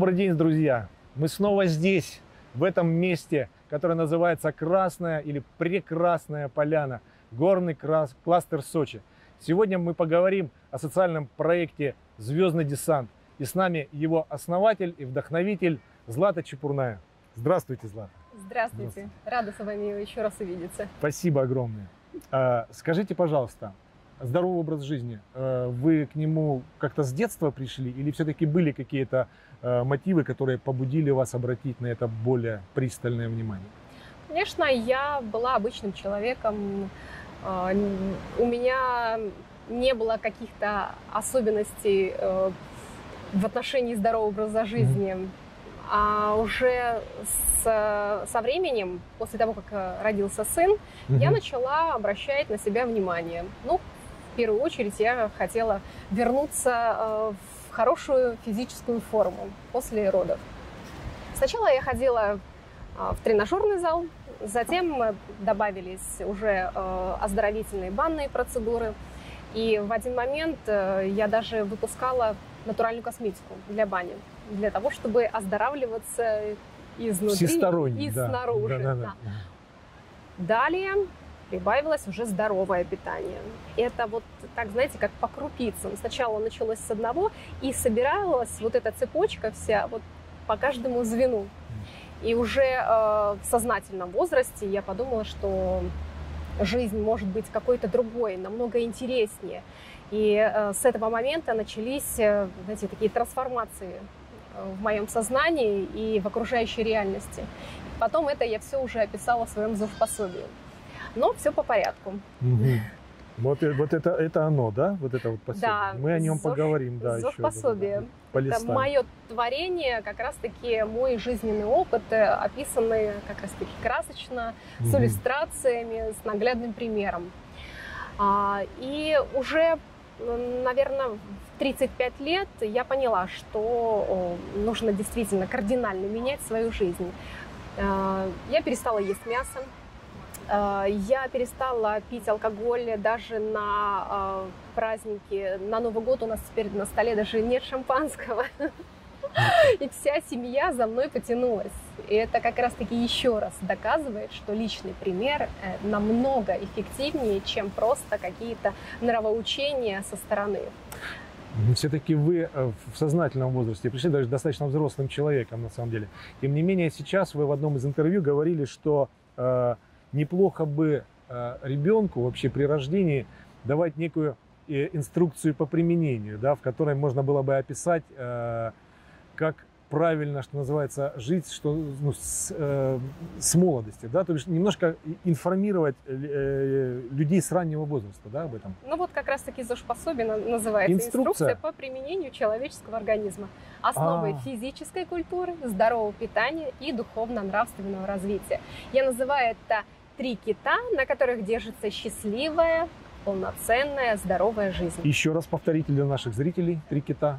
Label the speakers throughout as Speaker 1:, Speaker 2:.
Speaker 1: Добрый день, друзья! Мы снова здесь, в этом месте, которое называется Красная или Прекрасная Поляна, горный крас- кластер Сочи. Сегодня мы поговорим о социальном проекте «Звездный десант». И с нами его основатель и вдохновитель Злата Чепурная. Здравствуйте, Злата.
Speaker 2: Здравствуйте. Рада с вами еще раз увидеться.
Speaker 1: Спасибо огромное. А, Скажите, пожалуйста, здоровый образ жизни, э, вы к нему как-то с детства пришли или все-таки были какие-то мотивы, которые побудили вас обратить на это более пристальное внимание?
Speaker 2: Конечно, я была обычным человеком. Н- У меня не было каких-то особенностей э, в отношении здорового образа жизни. А уже с- со временем, после того, как э, родился сын, я
Speaker 1: Мгм.
Speaker 2: начала обращать на себя внимание. Ну, в первую очередь я хотела вернуться э, в хорошую физическую форму после родов. Сначала я ходила э, в тренажерный зал, затем э, добавились уже э, оздоровительные банные процедуры. И в один момент э, я даже выпускала натуральную косметику для бани, для того, чтобы оздоравливаться изнутри и
Speaker 1: да.
Speaker 2: снаружи.
Speaker 1: Да-да-да.
Speaker 2: да. Далее прибавилось уже здоровое питание. Это вот так, знаете, как по крупицам. Сначала началось с одного, и собиралась вот эта цепочка вся вот по каждому звену. И уже э, в сознательном возрасте я подумала, что жизнь может быть какой-то другой, намного интереснее. И э, с этого момента начались, э, знаете, такие трансформации э, в моем сознании и в окружающей реальности. Потом это я все уже описала в своем пособии. Но все по порядку.
Speaker 1: Вот, э- вот это, это оно, да? Вот это вот пособие.
Speaker 2: Да,
Speaker 1: Мы о нем
Speaker 2: ЗОЖ-
Speaker 1: поговорим, да, еще.
Speaker 2: ЗОЖ-пособие.
Speaker 1: да.
Speaker 2: Это мое творение, как раз-таки мой жизненный опыт, э, описанный как раз-таки красочно, с
Speaker 1: Мгм.
Speaker 2: иллюстрациями, с наглядным примером. А, И уже, наверное, в 35 лет я поняла, что нужно действительно кардинально менять свою жизнь. А, Я перестала есть мясо, я перестала пить алкоголь даже на а, праздники. На Новый год у нас теперь на столе даже нет шампанского. И вся семья за мной потянулась. И это как раз-таки еще раз доказывает, что личный пример э, намного эффективнее, чем просто какие-то нравоучения со стороны.
Speaker 1: Все-таки вы э, в сознательном возрасте пришли даже достаточно взрослым человеком, на самом деле. Тем не менее, сейчас вы в одном из интервью говорили, что э, неплохо бы э, ребенку вообще при рождении давать некую э, инструкцию по применению, да, в которой можно было бы описать, э, как правильно, что называется, жить что, ну, с, э, с молодости, да, то есть немножко информировать э, людей с раннего возраста, да, об этом.
Speaker 2: Ну вот как раз-таки ЗОЖ-пособие на- называется
Speaker 1: Инструкция.
Speaker 2: «Инструкция по применению человеческого организма. Основы
Speaker 1: А.
Speaker 2: физической культуры, здорового питания и духовно-нравственного развития». Я называю это три кита, на которых держится счастливая, полноценная, здоровая жизнь.
Speaker 1: Еще раз повторите для наших зрителей три кита.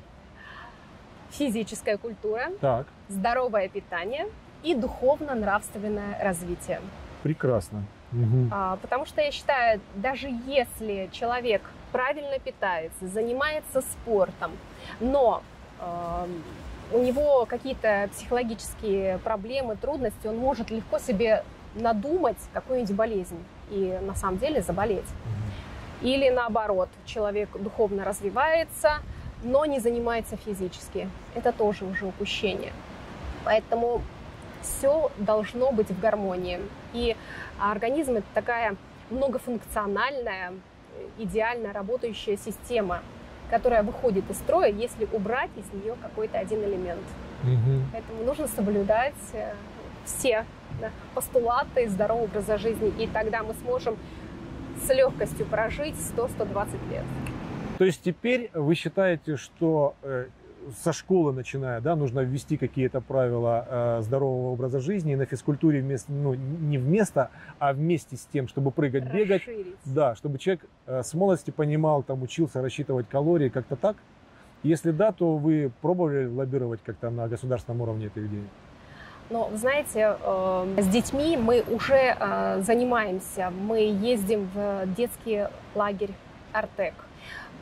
Speaker 2: Физическая культура,
Speaker 1: Так,
Speaker 2: здоровое питание и духовно-нравственное развитие.
Speaker 1: прекрасно. Мгм.
Speaker 2: А, Потому что я считаю, даже если человек правильно питается, занимается спортом, но эм, у него какие-то психологические проблемы, трудности, он может легко себе надумать какую-нибудь болезнь и на самом деле заболеть. Или наоборот, человек духовно развивается, но не занимается физически. Это тоже уже упущение. Поэтому все должно быть в гармонии. И организм это такая многофункциональная, идеально работающая система, которая выходит из строя, если убрать из нее какой-то один элемент.
Speaker 1: Мгм.
Speaker 2: Поэтому нужно соблюдать э, все постулаты здорового образа жизни, и тогда мы сможем с легкостью прожить 100-120 лет.
Speaker 1: То есть теперь вы считаете, что э, со школы начиная, да, нужно ввести какие-то правила э, здорового образа жизни и на физкультуре вместо, ну, не вместо, а вместе с тем, чтобы прыгать, бегать,
Speaker 2: Расширить.
Speaker 1: да, чтобы человек э, с молодости понимал, там, учился рассчитывать калории, как-то так? Если да, то вы пробовали лоббировать как-то на государственном уровне эту идею?
Speaker 2: Но, знаете, э, с детьми мы уже э, занимаемся. Мы ездим в детский лагерь Артек.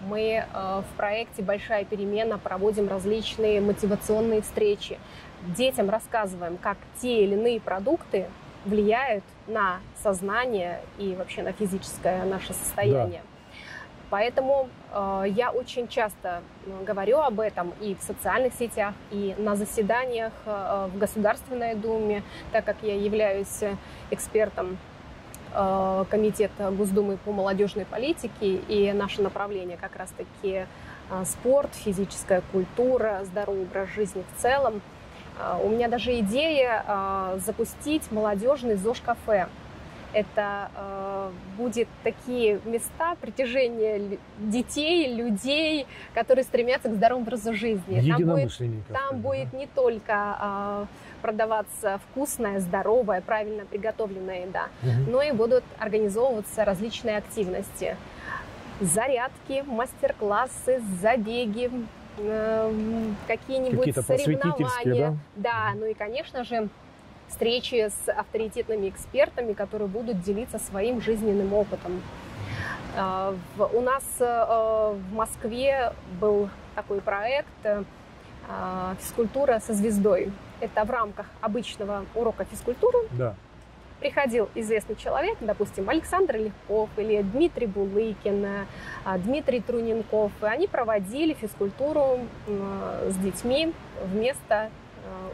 Speaker 2: Мы в проекте «Большая перемена» проводим различные мотивационные встречи. Детям рассказываем, как те или иные продукты влияют на сознание и вообще на физическое наше состояние. Да. Поэтому э, я очень часто говорю об этом и в социальных сетях, и на заседаниях э, в Государственной Думе, так как я являюсь экспертом э, Комитета Госдумы по молодежной политике, и наше направление как раз-таки э, спорт, физическая культура, здоровый образ жизни в целом. Э, у меня даже идея э, запустить молодежный ЗОЖ-кафе это э, будет такие места притяжения детей, людей, которые стремятся к здоровому образу жизни.
Speaker 1: Там будет,
Speaker 2: там будет не только э, продаваться вкусная, здоровая, правильно приготовленная еда, угу. но и будут организовываться различные активности. Зарядки, мастер-классы, забеги, э, какие-нибудь соревнования. Да? да, ну и, конечно же, встречи с авторитетными экспертами, которые будут делиться своим жизненным опытом. А, у нас э, в Москве был такой проект э, «Физкультура со звездой». Это в рамках обычного урока физкультуры.
Speaker 1: Да.
Speaker 2: Приходил известный человек, допустим, Александр Легков или Дмитрий Булыкин, э, Дмитрий Труненков, и они проводили физкультуру с детьми вместо Э,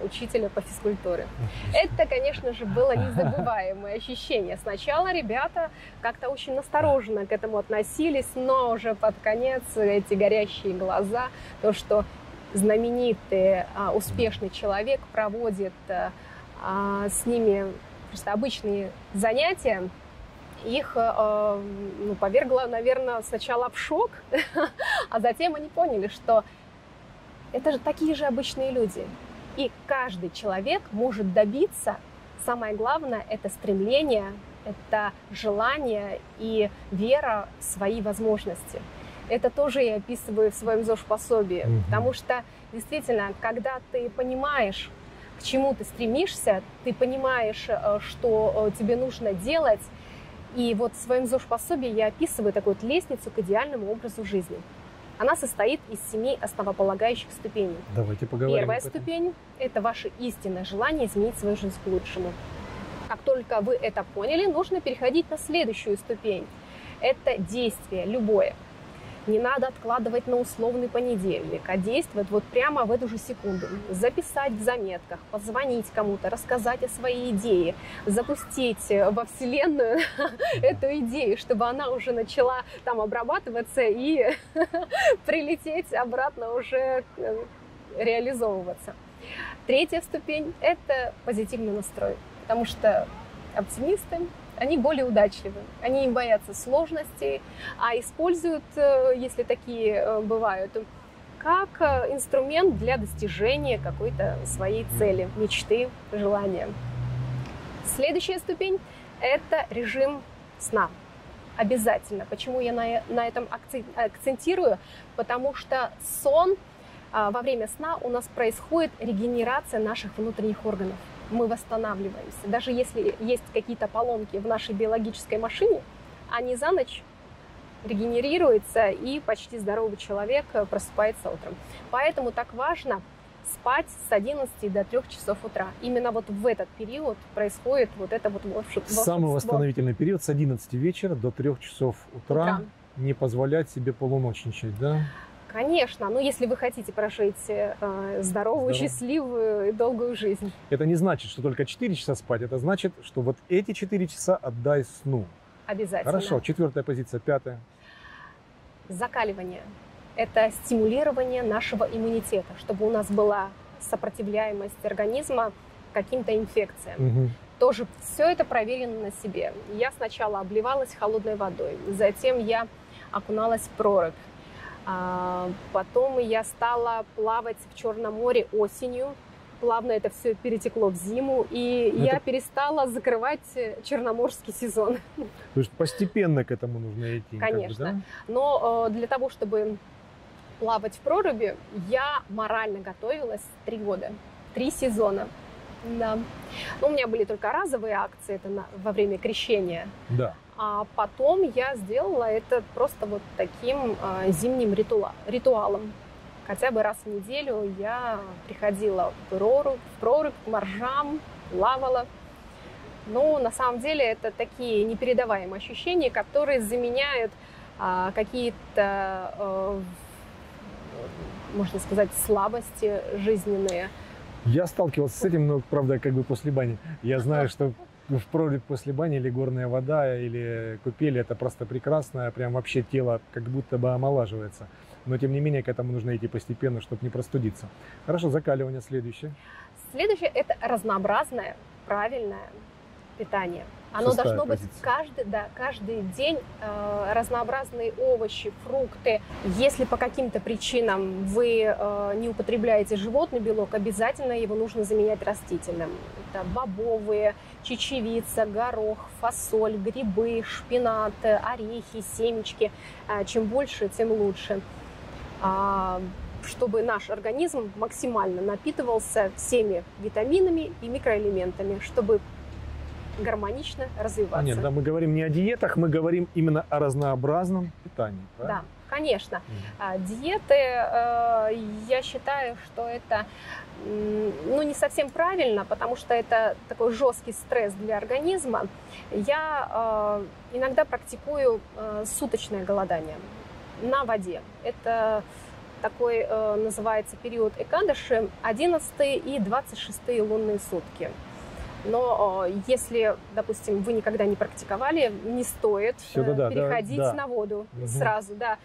Speaker 2: учителя по физкультуре. Это, конечно же, было незабываемое ощущение. Сначала ребята как-то очень настороженно к этому относились, но уже под конец эти горящие глаза, то, что знаменитый, а, успешный человек проводит а, а, с ними просто обычные занятия, их э, ну, повергло, наверное, сначала в шок, а затем они поняли, что это же такие же обычные люди. И каждый человек может добиться, самое главное, это стремление, это желание и вера в свои возможности. Это тоже я описываю в своем ЗОЖ-пособии, угу. потому что действительно, когда ты понимаешь, к чему ты стремишься, ты понимаешь, э, что э, тебе нужно делать, и вот в своем ЗОЖ-пособии я описываю такую вот лестницу к идеальному образу жизни. Она состоит из семи основополагающих ступеней.
Speaker 1: Давайте поговорим.
Speaker 2: Первая ступень – это ваше истинное желание изменить свою жизнь к лучшему. Как только вы это поняли, нужно переходить на следующую ступень. Это действие, любое. Не надо откладывать на условный понедельник, а действовать вот прямо в эту же секунду. Записать в заметках, позвонить кому-то, рассказать о своей идее, запустить во Вселенную эту идею, чтобы она уже начала там обрабатываться и прилететь обратно уже э, реализовываться. Третья ступень – это позитивный настрой, потому что оптимисты они более удачливы, они не боятся сложностей, а используют, э, если такие э, бывают, как э, инструмент для достижения какой-то своей цели, мечты, желания. Следующая ступень – это режим сна. Обязательно. Почему я на, на этом акцентирую? Потому что сон, а, во время сна у нас происходит регенерация наших внутренних органов – мы восстанавливаемся. Даже если есть какие-то поломки в нашей биологической машине, они за ночь регенерируются, и почти здоровый человек просыпается утром. Поэтому так важно спать с 11 до 3 часов утра. Именно вот в этот период происходит вот это вот волшебство.
Speaker 1: Самый восстановительный период с 11 вечера до 3 часов утра. утра. Не позволять себе полуночничать, да?
Speaker 2: Конечно, но если вы хотите прожить э, здоровую, Здорово. счастливую и долгую жизнь.
Speaker 1: Это не значит, что только 4 часа спать, это значит, что вот эти 4 часа отдай сну.
Speaker 2: Обязательно.
Speaker 1: Хорошо, четвертая позиция, пятая.
Speaker 2: Закаливание. Это стимулирование нашего иммунитета, чтобы у нас была сопротивляемость организма каким-то инфекциям. Угу. Тоже все это проверено на себе. Я сначала обливалась холодной водой, затем я окуналась в прорубь, потом я стала плавать в Черном море осенью. Плавно это все перетекло в зиму, и это... я перестала закрывать черноморский сезон.
Speaker 1: То есть постепенно к этому нужно идти.
Speaker 2: Конечно.
Speaker 1: Как бы,
Speaker 2: да? Но э, для того, чтобы плавать в проруби, я морально готовилась три года, три сезона. Да. Ну, у меня были только разовые акции, это на, во время крещения.
Speaker 1: Да.
Speaker 2: А потом я сделала это просто вот таким э, зимним ритуа- ритуалом. Хотя бы раз в неделю я приходила в прорубь, в прорубь к моржам, плавала. Но на самом деле это такие непередаваемые ощущения, которые заменяют а, какие-то, э, можно сказать, слабости жизненные.
Speaker 1: Я сталкивался с этим, но, правда, как бы после бани. Я знаю, что в прорубь после бани или горная вода, или купели, это просто прекрасно, прям вообще тело как будто бы омолаживается. Но, тем не менее, к этому нужно идти постепенно, чтобы не простудиться. Хорошо, закаливание следующее.
Speaker 2: Следующее – это разнообразное, правильное питание. Оно
Speaker 1: Шестая
Speaker 2: должно быть
Speaker 1: позиция.
Speaker 2: каждый, да, каждый день э, разнообразные овощи, фрукты. Если по каким-то причинам вы э, не употребляете животный белок, обязательно его нужно заменять растительным. Это бобовые, чечевица, горох, фасоль, грибы, шпинат, орехи, семечки. Э, чем больше, тем лучше. А, чтобы наш организм максимально напитывался всеми витаминами и микроэлементами, чтобы гармонично развиваться.
Speaker 1: А нет, да, мы говорим не о диетах, мы говорим именно о разнообразном питании.
Speaker 2: Да,
Speaker 1: правильно?
Speaker 2: конечно.
Speaker 1: Мгм.
Speaker 2: А, Диеты, э, я считаю, что это ну, не совсем правильно, потому что это такой жесткий стресс для организма. Я э, иногда практикую э, суточное голодание на воде. Это такой называется период Экадыши, 11 и 26 лунные сутки. Но э, если, допустим, вы никогда не практиковали, не стоит
Speaker 1: Всё,
Speaker 2: э,
Speaker 1: да,
Speaker 2: переходить
Speaker 1: да.
Speaker 2: на воду
Speaker 1: Мгм.
Speaker 2: сразу, да.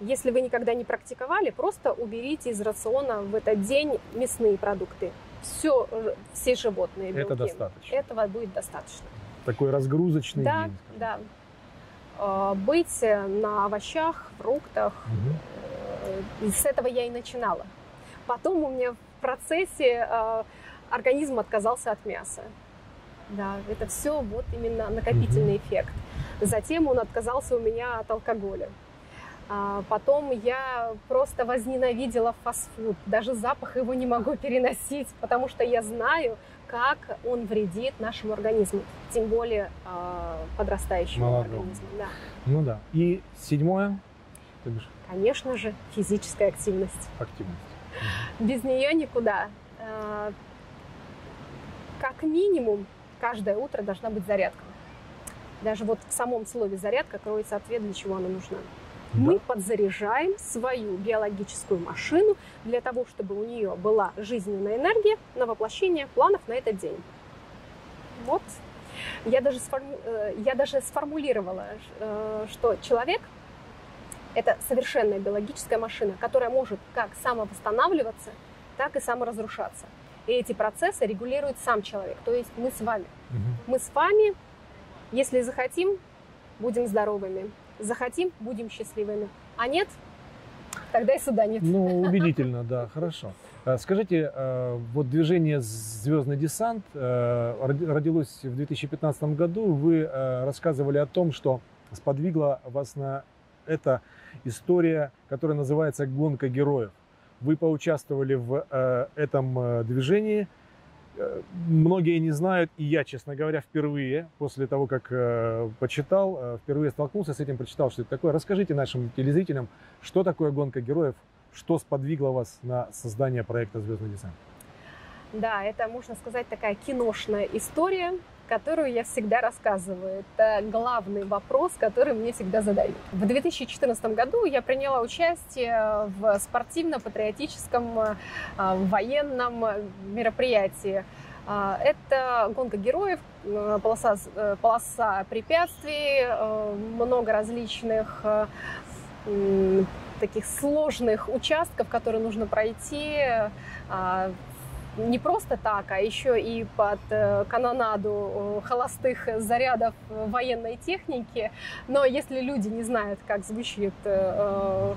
Speaker 2: Если вы никогда не практиковали, просто уберите из рациона в этот день мясные продукты. Все, все животные белки.
Speaker 1: Это достаточно.
Speaker 2: Этого будет достаточно.
Speaker 1: Такой разгрузочный
Speaker 2: Да,
Speaker 1: день. скажем.
Speaker 2: да. Э, Быть на овощах, фруктах. Э, И с этого я и начинала. Потом у меня в процессе э, организм отказался от мяса. Да, это все вот именно накопительный эффект. Затем он отказался у меня от алкоголя. А потом я просто возненавидела фастфуд. Даже запах его не могу переносить, потому что я знаю, как он вредит нашему организму, тем более э, подрастающему
Speaker 1: Молодому.
Speaker 2: организму. Да.
Speaker 1: Ну да. И седьмое, бишь
Speaker 2: Конечно же, физическая активность.
Speaker 1: активность.
Speaker 2: Без нее никуда. Минимум, каждое утро должна быть зарядка. Даже вот в самом слове зарядка кроется ответ, для чего она нужна. Мы подзаряжаем свою биологическую машину для того, чтобы у нее была жизненная энергия на воплощение планов на этот день. Вот. Я даже, сформу- э, я даже сформулировала, э, что человек это совершенная биологическая машина, которая может как самовосстанавливаться, так и саморазрушаться. И эти процессы регулирует сам человек, то есть мы с вами.
Speaker 1: Мгм.
Speaker 2: Мы с вами, если захотим, будем здоровыми. Захотим, будем счастливыми. А нет, тогда и суда нет.
Speaker 1: Ну, убедительно, да, хорошо. Э, Скажите, э, вот движение «Звездный десант» роди- родилось в 2015 году. Вы рассказывали о том, что сподвигла вас на это история, которая называется «Гонка героев». Вы поучаствовали в э, этом э, движении. Э, Многие не знают, и я, честно говоря, впервые, после того, как почитал, впервые столкнулся с этим, прочитал, что это такое. Расскажите нашим телезрителям, что такое гонка героев, что сподвигло вас на создание проекта Звездный десант?
Speaker 2: Да, это, можно сказать, такая киношная история, которую я всегда рассказываю. Это главный вопрос, который мне всегда задают. В 2014 году я приняла участие в спортивно-патриотическом э, военном мероприятии. А, Это гонка героев, э, полоса, э, полоса препятствий, э, много различных э, таких сложных участков, которые нужно пройти. Не просто так, а еще и под э, канонаду э, холостых зарядов э, военной техники. Но если люди не знают, как звучит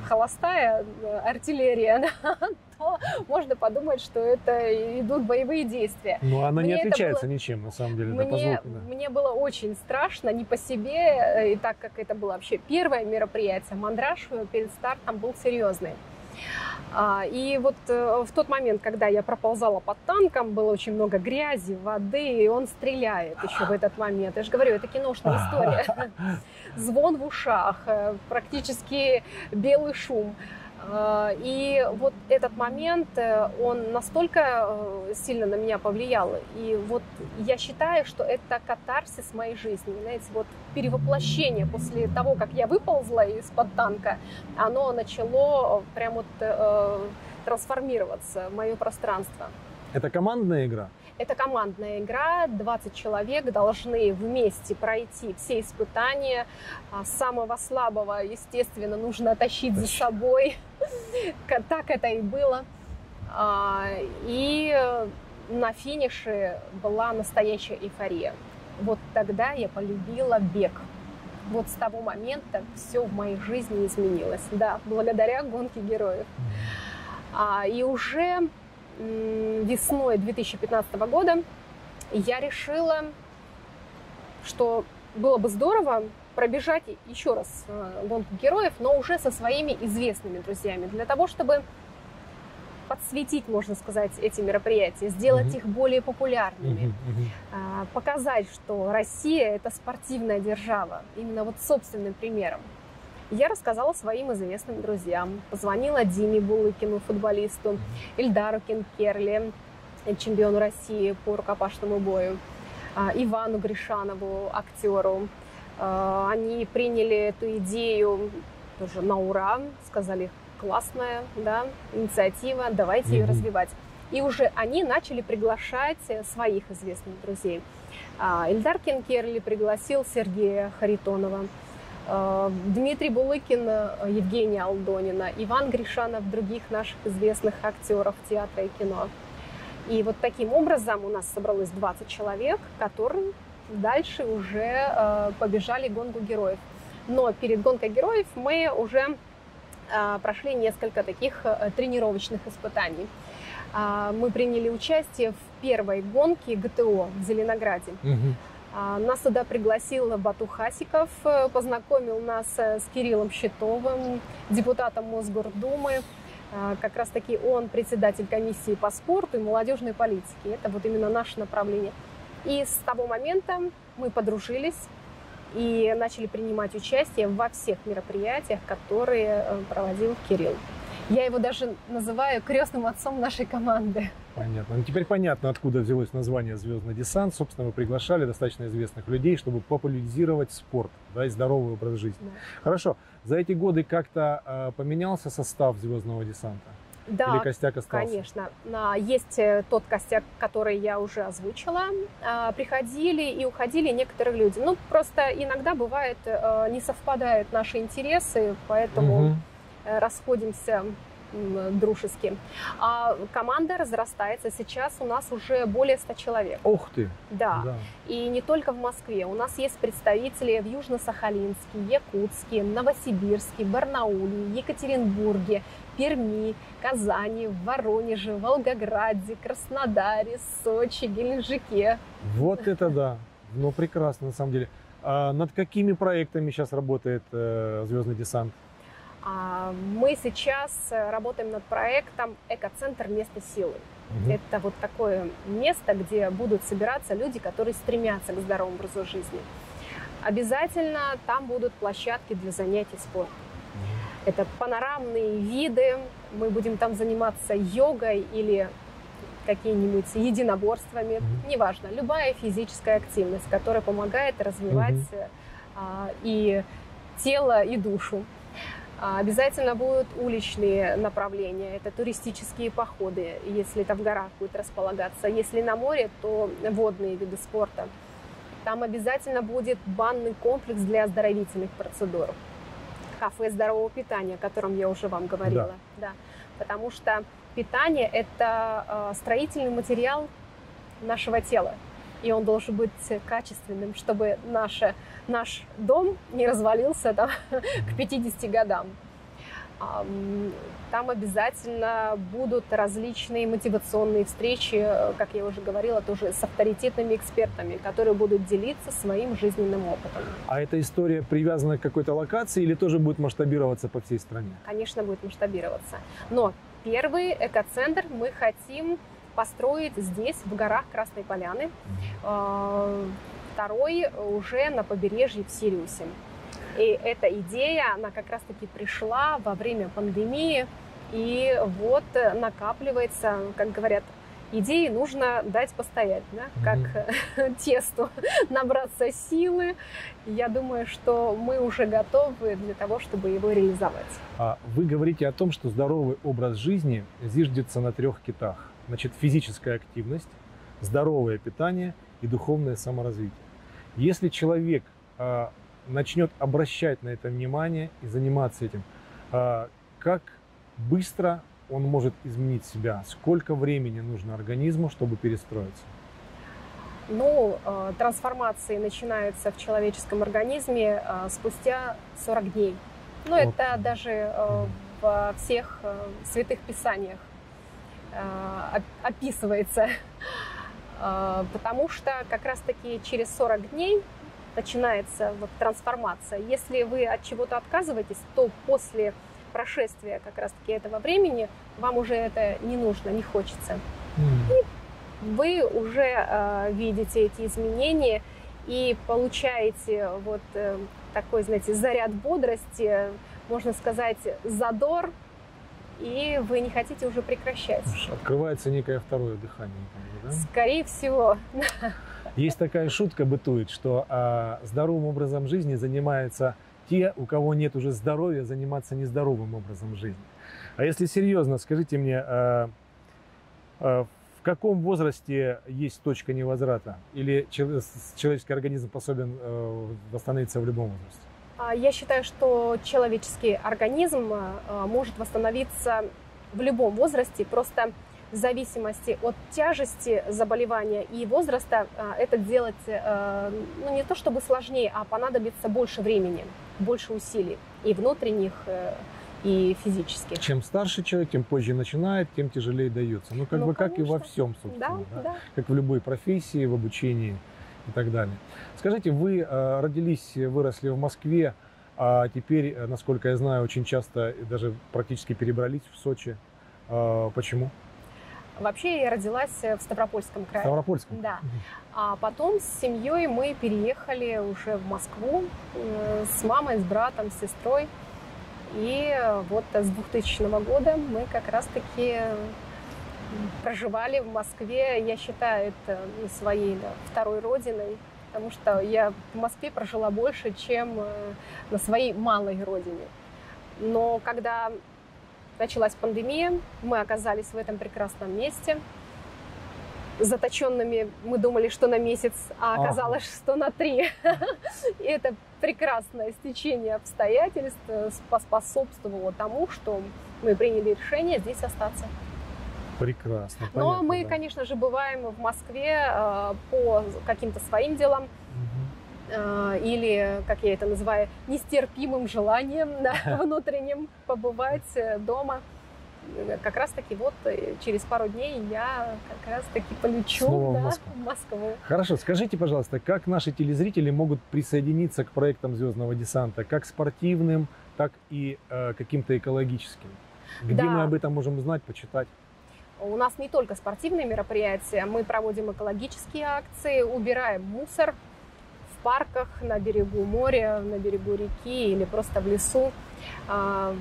Speaker 2: холостая артиллерия, то можно подумать, что это идут боевые действия.
Speaker 1: Ну, она не
Speaker 2: Мне это
Speaker 1: отличается
Speaker 2: было-
Speaker 1: ничем, на самом деле. да, по
Speaker 2: Мне,
Speaker 1: звуку, да.
Speaker 2: мне было очень страшно, не по себе, и так как это было вообще первое мероприятие, мандраж перед стартом был серьезный. А, и вот э, в тот момент, когда я проползала под танком, было очень много грязи, воды, и он стреляет еще в этот момент. Я же говорю, это киношная история. Звон в ушах, э, практически белый шум. А, и вот этот момент, э, он настолько э, сильно на меня повлиял. И вот я считаю, что это катарсис моей жизни. Знаете, вот перевоплощение после того, как я выползла из-под танка, оно начало прям вот э, трансформироваться мое пространство.
Speaker 1: Это командная игра?
Speaker 2: Это командная игра, 20 человек должны вместе пройти все испытания. А самого слабого, естественно, нужно тащить за собой. Так это и было. А, и на финише была настоящая эйфория. Вот тогда я полюбила бег. Вот с того момента все в моей жизни изменилось. Да, благодаря гонке героев. А, и уже весной 2015 года я решила, что было бы здорово пробежать еще раз э, гонку героев, но уже со своими известными друзьями, для того, чтобы подсветить, можно сказать, эти мероприятия, сделать mm-hmm. их более популярными, mm-hmm. показать, что Россия это спортивная держава, именно вот собственным примером. Я рассказала своим известным друзьям. Позвонила Диме Булыкину, футболисту, Ильдару Кенкерли, чемпиону России по рукопашному бою, а, Ивану Гришанову, актеру. А, они приняли эту идею тоже на ура, сказали, классная да, инициатива, давайте ее развивать. И уже они начали приглашать своих известных друзей. А, Ильдар Кенкерли пригласил Сергея Харитонова. Э, Дмитрий Булыкин, э, Евгения Алдонина, Иван Гришанов, других наших известных актеров театра и кино. И вот таким образом у нас собралось 20 человек, которые дальше уже э, побежали гонку героев. Но перед гонкой героев мы уже прошли несколько таких тренировочных испытаний. Мы приняли участие в первой гонке ГТО в Зеленограде. Угу. А, нас туда пригласил Бату Хасиков, э, познакомил нас э, с Кириллом Щитовым, депутатом Мосгордумы. А, как раз таки он председатель комиссии по спорту и молодежной политике. Это вот именно наше направление. И с того момента мы подружились и начали принимать участие во всех мероприятиях, которые э, проводил Кирилл. Я его даже называю крестным отцом нашей команды.
Speaker 1: Понятно. Ну, теперь понятно, откуда взялось название «Звездный десант». Собственно, вы приглашали достаточно известных людей, чтобы популяризировать спорт да, и здоровый образ жизни. Да. Хорошо. За эти годы как-то э, поменялся состав «Звездного десанта»?
Speaker 2: Да,
Speaker 1: Или костяк остался?
Speaker 2: конечно. Есть э, тот костяк, который я уже озвучила. А, приходили и уходили некоторые люди. Ну, просто иногда бывает, э, не совпадают наши интересы, поэтому... Угу расходимся дружески. А команда разрастается. Сейчас у нас уже более 100 человек.
Speaker 1: Ух ты!
Speaker 2: Да. да. И не только в Москве. У нас есть представители в Южно-Сахалинске, Якутске, Новосибирске, Барнауле, Екатеринбурге, Перми, Казани, Воронеже, Волгограде, Краснодаре, Сочи, Геленджике.
Speaker 1: Вот это да! Ну, прекрасно, на самом деле. А над какими проектами сейчас работает э, Звездный десант?
Speaker 2: А, мы сейчас э, работаем над проектом «Экоцентр. Место силы». Угу. Это вот такое место, где будут собираться люди, которые стремятся к здоровому образу жизни. Обязательно там будут площадки для занятий спортом. Это панорамные виды. Мы будем там заниматься йогой или какими-нибудь единоборствами. mm Неважно, любая физическая активность, которая помогает развивать mm а, и тело, и душу. А, обязательно будут уличные направления, это туристические походы, если это в горах будет располагаться. Если на море, то водные виды спорта. Там обязательно будет банный комплекс для оздоровительных процедур. Кафе здорового питания, о котором я уже вам говорила. Да. Да. Потому что питание – это а, строительный материал нашего тела. И он должен быть качественным, чтобы наше наш дом не развалился да, к 50 годам. Там обязательно будут различные мотивационные встречи, э, как я уже говорила, тоже с авторитетными экспертами, которые будут делиться своим жизненным опытом.
Speaker 1: А эта история привязана к какой-то локации или тоже будет масштабироваться по всей стране?
Speaker 2: Конечно, будет масштабироваться. Но первый экоцентр мы хотим построить здесь, в горах Красной Поляны. А, второй уже на побережье в Сириусе. И эта идея, она как раз-таки пришла во время пандемии, и вот накапливается, как говорят, идеи нужно дать постоять, да? как mm-hmm. тесту, набраться силы. Я думаю, что мы уже готовы для того, чтобы его реализовать.
Speaker 1: А вы говорите о том, что здоровый образ жизни зиждется на трех китах. Значит, физическая активность, здоровое питание и духовное саморазвитие. Если человек а, начнет обращать на это внимание и заниматься этим, а, как быстро он может изменить себя? Сколько времени нужно организму, чтобы перестроиться?
Speaker 2: Ну, а, трансформации начинаются в человеческом организме а, спустя 40 дней. Ну, вот. это даже во всех святых писаниях описывается. Потому что как раз-таки через 40 дней начинается вот трансформация. Если вы от чего-то отказываетесь, то после прошествия как раз-таки этого времени вам уже это не нужно, не хочется. Mm. И вы уже э, видите эти изменения и получаете вот э, такой, знаете, заряд бодрости, можно сказать, задор, и вы не хотите уже прекращать.
Speaker 1: Открывается некое второе дыхание,
Speaker 2: да? Скорее всего.
Speaker 1: Есть такая шутка бытует, что а, здоровым образом жизни занимаются те, у кого нет уже здоровья, заниматься нездоровым образом жизни. А если серьезно, скажите мне, а, а, в каком возрасте есть точка невозврата? Или человеческий организм способен а, восстановиться в любом возрасте?
Speaker 2: А, я считаю, что человеческий организм а, может восстановиться в любом возрасте. Просто в зависимости от тяжести заболевания и возраста а, это делать э, ну, не то чтобы сложнее, а понадобится больше времени, больше усилий и внутренних, э, и физических.
Speaker 1: Чем старше человек, тем позже начинает, тем тяжелее дается. Ну, как ну, бы конечно. как и во всем, собственно. Да, да? Да. Как в любой профессии, в обучении и так далее. Скажите, вы э, родились, выросли в Москве, а теперь, насколько я знаю, очень часто даже практически перебрались в Сочи. Почему?
Speaker 2: Вообще я родилась в Ставропольском крае.
Speaker 1: Ставропольском?
Speaker 2: Да. А потом с семьей мы переехали уже в Москву э, с мамой, с братом, с сестрой. И вот с 2000 года мы как раз-таки проживали в Москве. Я считаю это своей да, второй родиной, потому что я в Москве прожила больше, чем э, на своей малой родине. Но когда Началась пандемия, мы оказались в этом прекрасном месте. Заточенными мы думали, что на месяц, а оказалось, ага. что на три. И это прекрасное стечение обстоятельств поспособствовало тому, что мы приняли решение здесь остаться.
Speaker 1: Прекрасно.
Speaker 2: Но понятно, мы, да. конечно же, бываем в Москве э, по каким-то своим делам. Э, или, как я это называю, нестерпимым желанием да, внутренним побывать э, дома. Как раз таки вот через пару дней я как раз таки полечу Снова да, в, Москву. в Москву.
Speaker 1: Хорошо, скажите, пожалуйста, как наши телезрители могут присоединиться к проектам Звездного десанта, как спортивным, так и э, каким-то экологическим? Где да. мы об этом можем узнать, почитать?
Speaker 2: У нас не только спортивные мероприятия, мы проводим экологические акции, убираем мусор, парках, на берегу моря, на берегу реки или просто в лесу. А,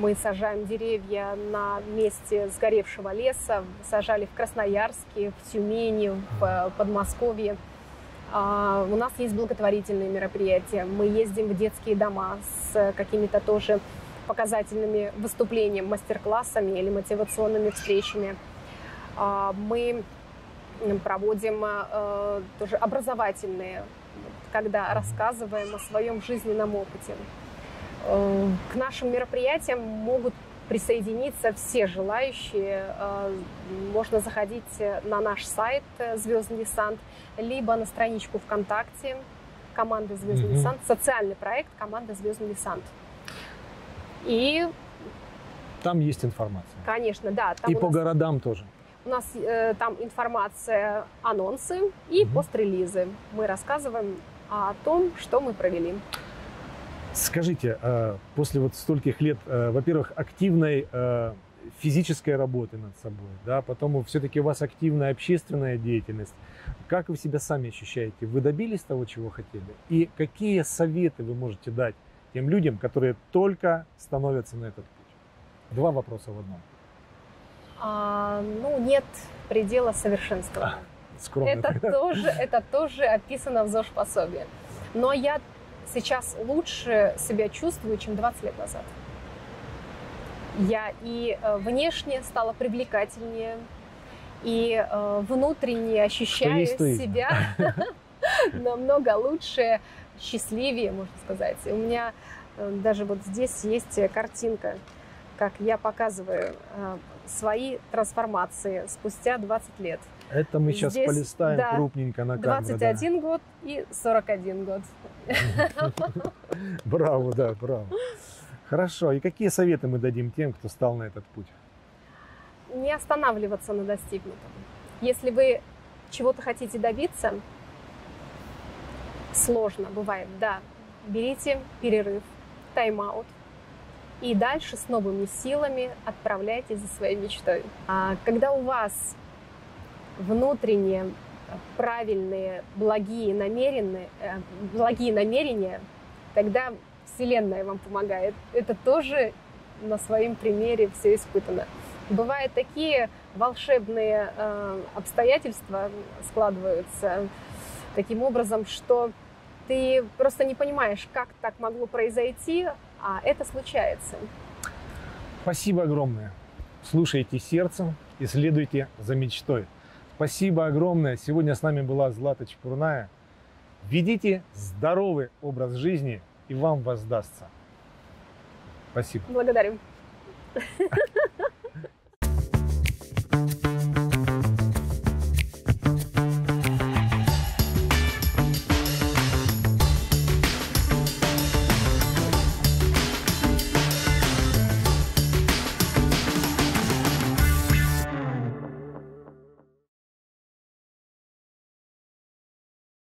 Speaker 2: мы сажаем деревья на месте сгоревшего леса, сажали в Красноярске, в Тюмени, в Подмосковье. А, у нас есть благотворительные мероприятия. Мы ездим в детские дома с какими-то тоже показательными выступлениями, мастер-классами или мотивационными встречами. А, мы проводим тоже образовательные когда рассказываем о своем жизненном опыте. Э, к нашим мероприятиям могут присоединиться все желающие. Э, можно заходить на наш сайт э, «Звездный десант», либо на страничку ВКонтакте команды «Звездный mm-hmm. десант», социальный проект команды «Звездный десант». И
Speaker 1: Там есть информация.
Speaker 2: Конечно, да. Там
Speaker 1: И по
Speaker 2: нас,
Speaker 1: городам тоже.
Speaker 2: у нас э, там информация, анонсы и
Speaker 1: Мгм.
Speaker 2: пострелизы. Мы рассказываем о том, что мы провели.
Speaker 1: Скажите, э, после вот стольких лет, э, во-первых, активной э, физической работы над собой, да, потом все-таки у вас активная общественная деятельность. Как вы себя сами ощущаете? Вы добились того, чего хотели? И какие советы вы можете дать тем людям, которые только становятся на этот путь? Два вопроса в одном.
Speaker 2: А, ну, нет предела совершенствования.
Speaker 1: Скромно.
Speaker 2: Это тоже, это тоже описано в ЗОЖ пособии. Но я сейчас лучше себя чувствую, чем 20 лет назад. Я и э, внешне стала привлекательнее, и э, внутренне ощущаю себя намного лучше, счастливее, можно сказать. И у меня э, даже вот здесь есть картинка, как я показываю э, свои трансформации спустя 20 лет.
Speaker 1: Это мы сейчас
Speaker 2: Здесь,
Speaker 1: полистаем
Speaker 2: да,
Speaker 1: крупненько на камеру. да.
Speaker 2: 21 год и 41 год.
Speaker 1: Браво, да, браво. Хорошо. И какие советы мы дадим тем, кто стал на этот путь?
Speaker 2: Не останавливаться на достигнутом. Если вы чего-то хотите добиться, сложно бывает, да. Берите перерыв, тайм-аут, и дальше с новыми силами отправляйтесь за своей мечтой. А когда у вас внутренние правильные, благие, намеренные, э, благие намерения, тогда Вселенная вам помогает. Это тоже на своем примере все испытано. Бывают такие волшебные э, обстоятельства складываются таким образом, что ты просто не понимаешь, как так могло произойти, а это случается.
Speaker 1: Спасибо огромное. Слушайте сердцем и следуйте за мечтой. Спасибо огромное. Сегодня с нами была Злата Чепурная. Ведите здоровый образ жизни, и вам воздастся. Спасибо.
Speaker 2: Благодарю.